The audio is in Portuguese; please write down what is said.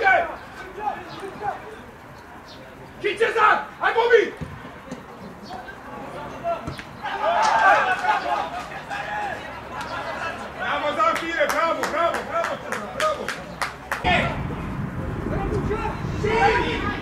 Jakie! Idźcie za! Agubi! Brawo za Bravo, bravo, brawo, bravo! Brawo! Brawo! Brawo! Brawo!